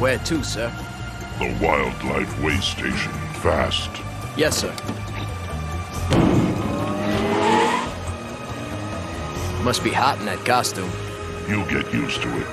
Where to, sir? The Wildlife Way Station. Fast. Yes, sir. Must be hot in that costume. You'll get used to it.